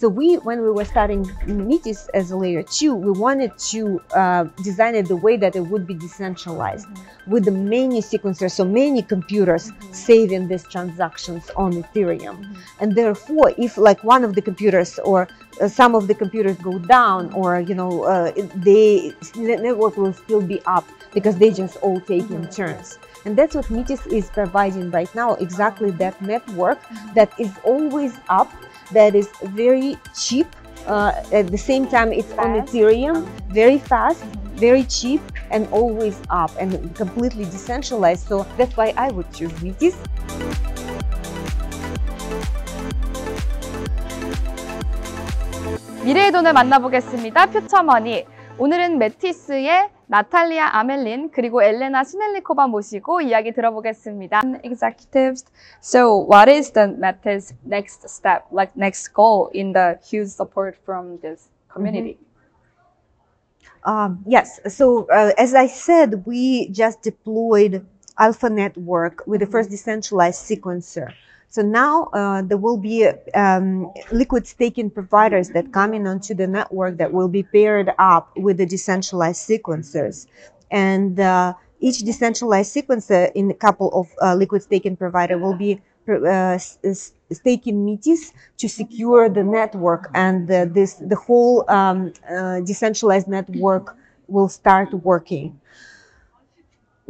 So we, when we were starting Metis as a layer two, we wanted to uh, design it the way that it would be decentralized mm-hmm. with the many sequencers, so many computers mm-hmm. saving these transactions on Ethereum. Mm-hmm. And therefore, if like one of the computers or uh, some of the computers go down or, you know, uh, they, the network will still be up because they just all take in turns. And that's what Metis is providing right now, exactly that network that is always up, that is very cheap. Uh, at the same time, it's on Ethereum, very fast, very cheap, and always up and completely decentralized. So that's why I would choose Metis. 미래의 돈을 만나보겠습니다. 퓨처머니. 오늘은 메티스의 나탈리아 아멜린 그리고 엘레나 시넬리코바 모시고 이야기 들어보겠습니다. Executives. So, what is the Metis next step, like next goal in the huge support from this community? Um, yes. So uh, as I said, we just deployed Alpha Network with the first decentralized sequencer. So now uh, there will be um, liquid staking providers that come in onto the network that will be paired up with the decentralized sequencers, and uh, each decentralized sequencer in a couple of uh, liquid staking provider will be uh, staking metis to secure the network. And the, this the whole um, uh, decentralized network will start working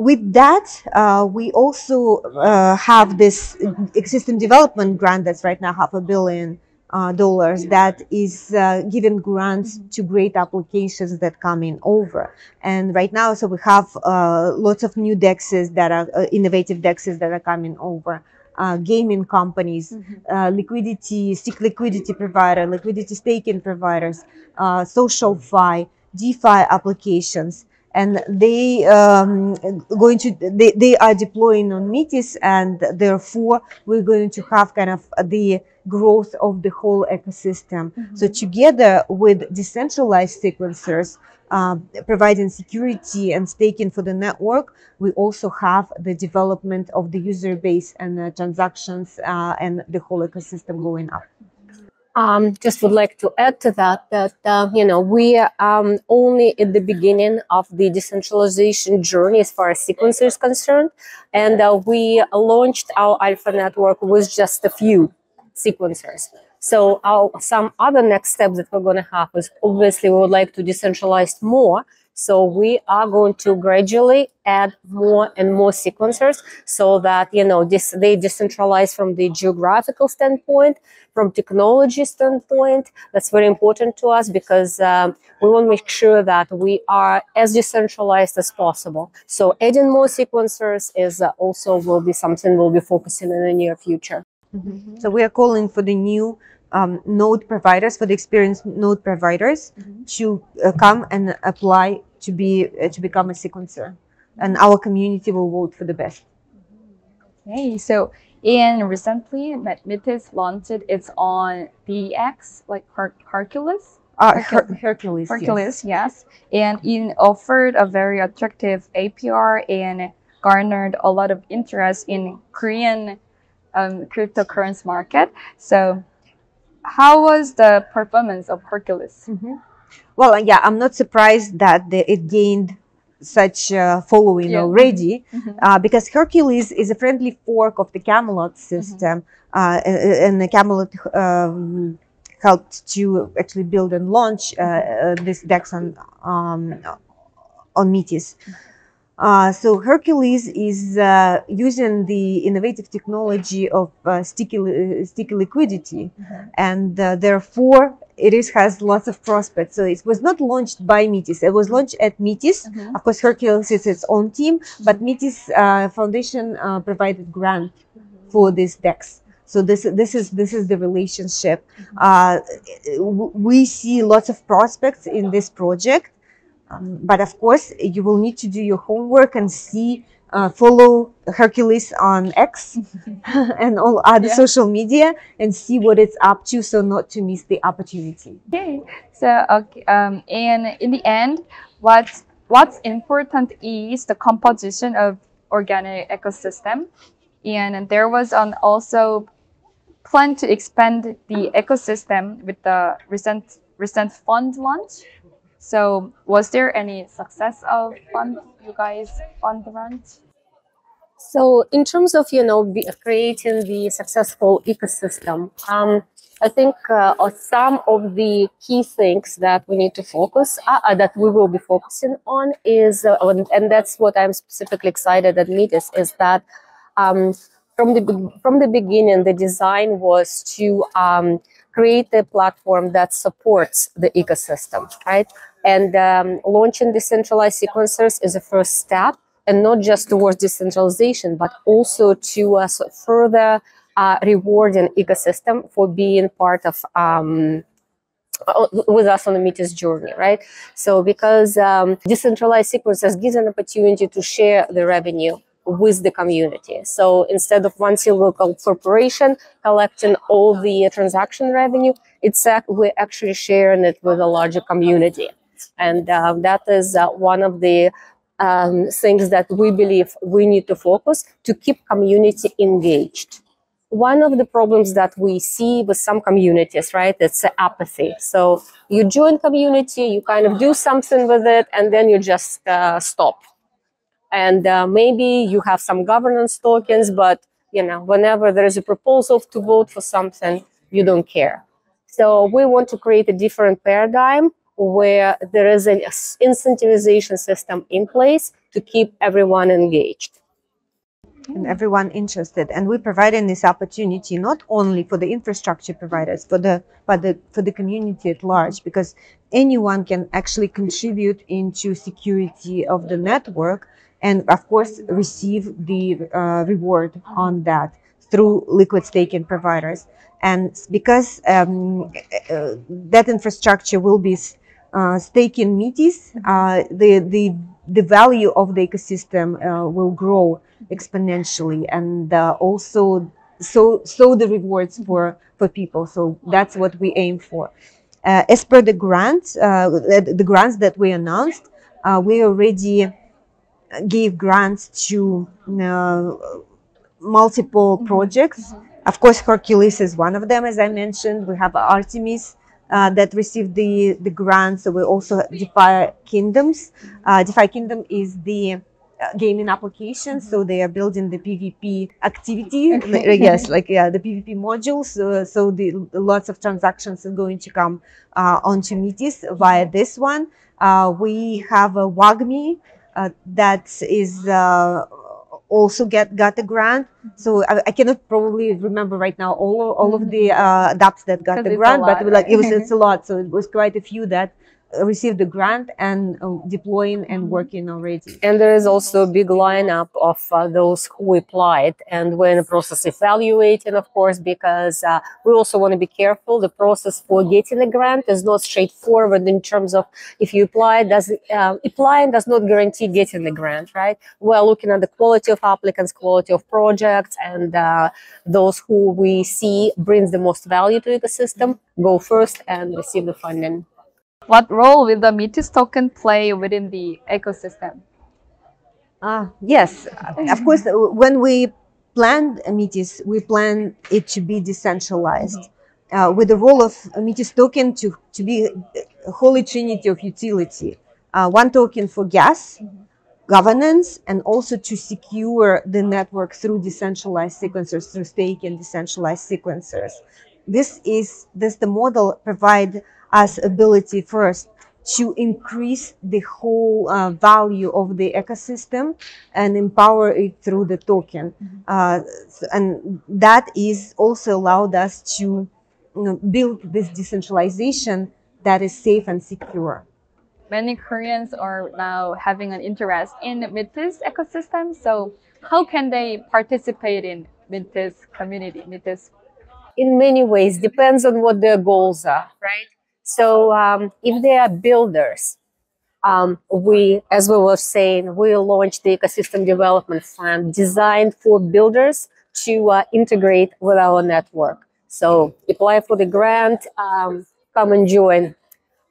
with that uh, we also uh, have this existing development grant that's right now half a billion uh, dollars that is uh, giving grants to great applications that come in over. And right now so we have uh, lots of new dexes that are uh, innovative dexes that are coming over uh, gaming companies uh, liquidity seek liquidity provider liquidity staking providers uh, social fi defi applications and they um, going to they, they are deploying on metis and therefore we're going to have kind of the growth of the whole ecosystem. So together with decentralized sequencers uh, providing security and staking for the network we also have the development of the user base and the transactions uh, and the whole ecosystem going up um, just would like to add to that that uh, you know we are um, only at the beginning of the decentralization journey as far as sequencer is concerned, and uh, we launched our alpha network with just a few sequencers. So our, some other next steps that we're going to have is obviously we would like to decentralize more. So we are going to gradually add more and more sequencers so that you know this they decentralize from the geographical standpoint, from technology standpoint. That's very important to us because um, we want to make sure that we are as decentralized as possible. So adding more sequencers is uh, also will be something we'll be focusing in the near future. So we are calling for the new um, node providers, for the experienced node providers, to uh, come and apply to be uh, to become a sequencer, and our community will vote for the best. Okay, so in recently, Met- Metis launched its own DEX, like Her- Hercules. Uh, Her- Hercules. yes. Hercules, yes. And it offered a very attractive APR and garnered a lot of interest in Korean um, cryptocurrency market. So, how was the performance of Hercules? Mhm. Well, uh, yeah, I'm not surprised that the, it gained such uh, following Yeah. already, Mhm. uh, because Hercules is a friendly fork of the Camelot system, uh, and the Camelot um, helped to actually build and launch uh, uh, this DEX on um, on Metis. Uh, so Hercules is uh, using the innovative technology of uh, sticky, li- sticky liquidity, and uh, therefore it is has lots of prospects. So it was not launched by Metis; it was launched at Metis. Mhm. Of course, Hercules is its own team, but Metis uh, Foundation uh, provided grant for this DEX. So this this is this is the relationship. Uh, we see lots of prospects in this project, um, but of course you will need to do your homework and see. Uh, follow Hercules on X and all other Yeah. social media and see what it's up to so not to miss the opportunity. Okay, so okay, um, and in the end, what's what's important is the composition of organic ecosystem, and there was an also plan to expand the ecosystem with the recent recent fund launch. So, was there any success of you guys on the launch? So, in terms of you know creating the successful ecosystem, um, I think uh, some of the key things that we need to focus uh, uh, that we will be focusing on is, uh, and that's what I'm specifically excited at Metis is that um, from the from the beginning, the design was to um, create a platform that supports the ecosystem, right? And um, launching decentralized sequencers is a first step, and not just towards decentralization, but also to uh, further uh, rewarding ecosystem for being part of um, with us on the Metis journey, right? So because um, decentralized sequencers gives an opportunity to share the revenue with the community. So instead of one single corporation collecting all the transaction revenue, it's uh, we're actually sharing it with a larger community. And uh, that is uh, one of the um, things that we believe we need to focus to keep community engaged one of the problems that we see with some communities, right, it's apathy. So you join community, you kind of do something with it, and then you just uh, stop. And uh, maybe you have some governance tokens, but you know, whenever there is a proposal to vote for something, you don't care. So we want to create a different paradigm where there is an incentivization system in place to keep everyone engaged and everyone interested. And we're providing this opportunity not only for the infrastructure providers, for the but the for the community at large, because anyone can actually contribute into security of the network, and of course receive the uh, reward on that through liquid staking providers. And because um, uh, that infrastructure will be staking Metis, uh, the the the value of the ecosystem uh, will grow exponentially and uh, also so so the rewards for for people. So that's what we aim for. Uh, as per the grants uh, the, grants that we announced uh, we already gave grants to uh, multiple mm-hmm. projects. Mm-hmm. of course hercules is one of them as i mentioned. We have artemis uh, that received the the grant. So we also DeFi Kingdoms. Uh, DeFi Kingdom is the uh, gaming application. So they are building the PvP activity. Okay. yes, like yeah, the PvP modules. Uh, so the lots of transactions are going to come uh, onto Metis via this one. Uh, we have a WAGMI uh, that is uh, also get got a grant. So I, I, cannot probably remember right now all all of the uh, dApps that got the grant, lot, but like it was it's a lot. So it was quite a few that received the grant and uh, deploying and mm-hmm. working already. And there is also a big lineup of uh, those who applied and we're in the process evaluating, of course, because uh, we also want to be careful. The process for getting a grant is not straightforward in terms of if you apply, does uh, applying does not guarantee getting the grant, right? We're looking at the quality of applicants, quality of projects, and uh, those who we see brings the most value to the system go first and receive the funding. What role will the Metis token play within the ecosystem? Uh, yes, of course, when we planned Metis, we planned it to be decentralized. Uh, with the role of Metis token to, to be a holy trinity of utility. Uh, one token for gas, governance, and also to secure the network through decentralized sequencers, through stake and decentralized sequencers. This is this the model provide as ability first to increase the whole uh, value of the ecosystem and empower it through the token. Mm-hmm. Uh, and that is also allowed us to you know, build this decentralization that is safe and secure. Many Koreans are now having an interest in Metis ecosystem. So how can they participate in Metis community, Metis? In many ways, depends on what their goals are, right? So um, if they are builders, um, we, as we were saying, we launched the ecosystem development fund designed for builders to uh, integrate with our network. So apply for the grant, um, come and join.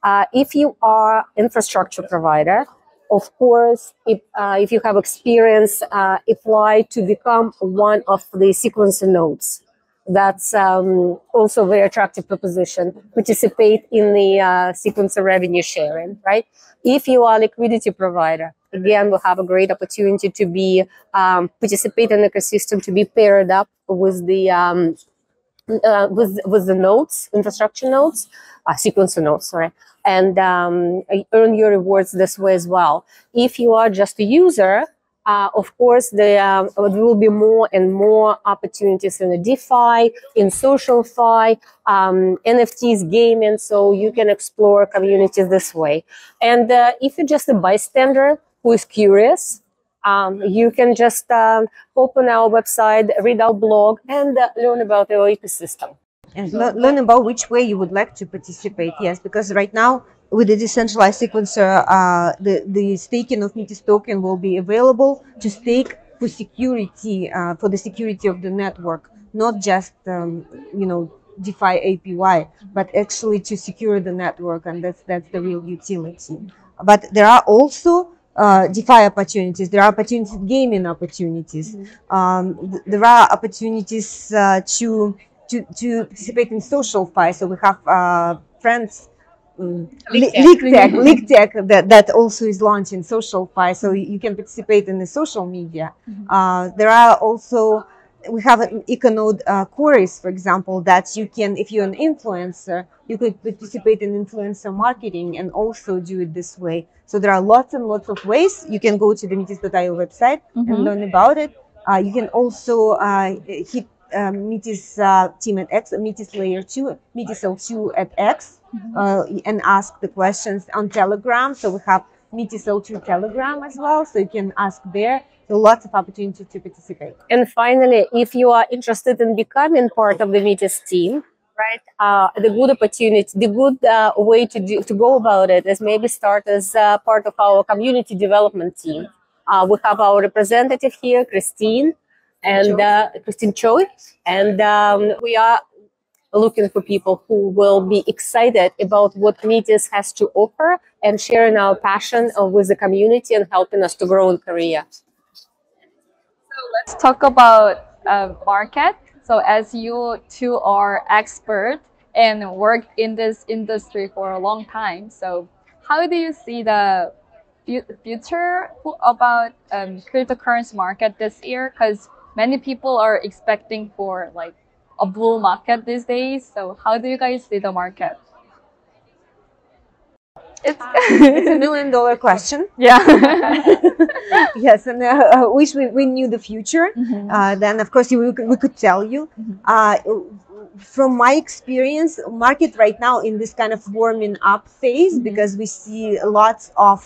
Uh, if you are infrastructure provider, of course, if, uh, if you have experience, uh, apply to become one of the sequencer nodes That's um, also a very attractive proposition. Participate in the uh, sequencer revenue sharing, right? If you are a liquidity provider, again, we'll have a great opportunity to be um, participate in the ecosystem, to be paired up with the um, uh, with with the nodes, infrastructure nodes, uh, sequencer nodes, sorry, and um, earn your rewards this way as well. If you are just a user, uh, of course, the, um, there will be more and more opportunities in the DeFi, in social fi, um, NFTs, gaming, so you can explore communities this way. And uh, if you're just a bystander who is curious, um, you can just um, open our website, read our blog, and uh, learn about our ecosystem. And le- learn about which way you would like to participate. Yes, because right now with the decentralized sequencer, uh, the, the staking of Metis token will be available to stake for security, uh, for the security of the network, not just, um, you know, DeFi APY, but actually to secure the network, and that's that's the real utility. But there are also uh, DeFi opportunities. There are opportunities, gaming opportunities. Um, th- there are opportunities uh, to to to participate in social fi. So we have uh, friends. Um, Leak Leak Tech. Tech, Leak Tech that, that also is launching social fi, so you can participate in the social media. Uh, there are also we have an Econode uh, queries, for example, that you can, if you're an influencer, you could participate in influencer marketing and also do it this way. So there are lots and lots of ways. You can go to the Metis.io website Mhm. and learn about it. Uh, you can also uh, hit um, Metis uh, team at X, Metis layer two, Metis L2 at X, uh, and ask the questions on Telegram. So we have Metis L2 Telegram as well, so you can ask there. So lots of opportunity to participate. And finally, if you are interested in becoming part of the Metis team, right, uh, the good opportunity, the good uh, way to do, to go about it is maybe start as uh, part of our community development team. Uh, we have our representative here, Christine, and uh, Christine Choi, and um, we are looking for people who will be excited about what Metis has to offer and sharing our passion uh, with the community and helping us to grow in Korea. So let's talk about uh, market. So as you two are expert and worked in this industry for a long time, so how do you see the future about um, cryptocurrency market this year? Because many people are expecting for like a bull market these days. So how do you guys see the market? It's It's a million dollar question. yeah. yes, and uh, I wish we, we knew the future. Mhm. Uh, then, of course, we, could, we could tell you. Mhm. Uh, from my experience, market right now in this kind of warming up phase Mhm. because we see lots of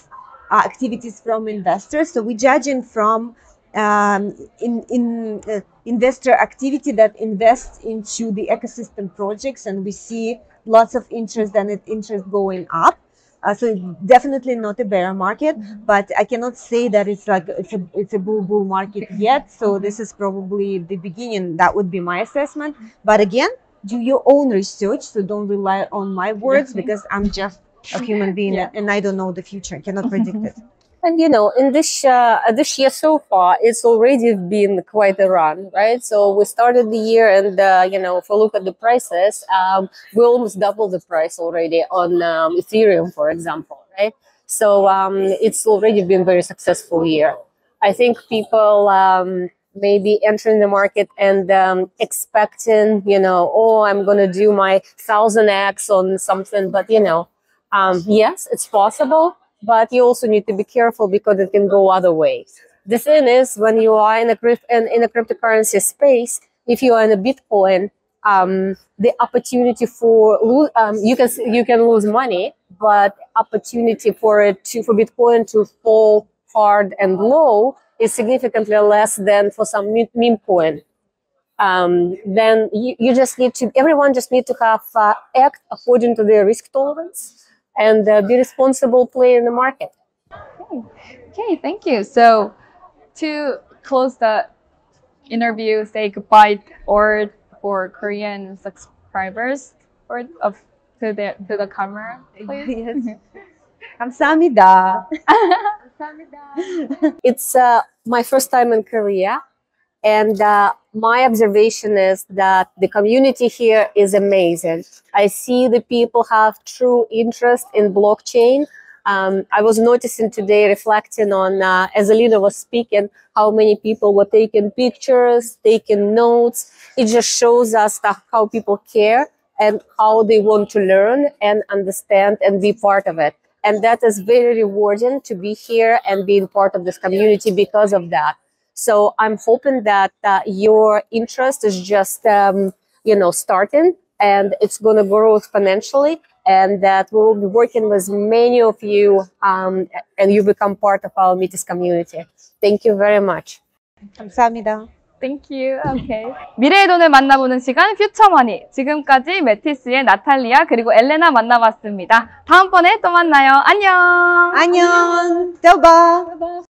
uh, activities from investors. So we're judging from um, in in uh, investor activity that invests into the ecosystem projects, and we see lots of interest and interest going up. Uh, so definitely not a bear market, but I cannot say that it's like it's a it's a bull bull market yet. So this is probably the beginning. That would be my assessment. But again, do your own research. So don't rely on my words because I'm just a human being Yeah. and I don't know the future. I cannot predict it. And you know, in this uh, this year so far, it's already been quite a run, right? So we started the year, and uh, you know, if we look at the prices, um, we almost doubled the price already on um, Ethereum, for example, right? So um, it's already been very successful year. I think people um, maybe entering the market and um, expecting, you know, oh, I'm gonna do my thousand x on something, but you know, um, yes, it's possible but you also need to be careful because it can go other ways. The thing is, when you are in a in, in a cryptocurrency space, if you are in a Bitcoin, um, the opportunity for um, you can you can lose money, but opportunity for it to for Bitcoin to fall hard and low is significantly less than for some meme coin. Um, then you, you just need to everyone just need to have uh, act according to their risk tolerance and uh, be responsible player in the market. Okay, thank you. So, to close the interview, say goodbye or for Korean subscribers or of to the to the camera, please. yes. 감사합니다. It's uh, my first time in Korea, and uh, my observation is that the community here is amazing. I see the people have true interest in blockchain. Um, I was noticing today, reflecting on uh, as Alina was speaking, how many people were taking pictures, taking notes. It just shows us how people care and how they want to learn and understand and be part of it. And that is very rewarding to be here and being part of this community because of that. So I'm hoping that uh, your interest is just, um, you know, starting and it's going to grow exponentially and that we will be working with many of you um, and you become part of our Metis community. Thank you very much. 감사합니다. Thank you. Okay. 미래의 돈을 만나보는 시간 퓨처머니. 지금까지 메티스의 나탈리아 그리고 엘레나 만나봤습니다. 다음번에 또 만나요. 안녕. 안녕. 또 봐.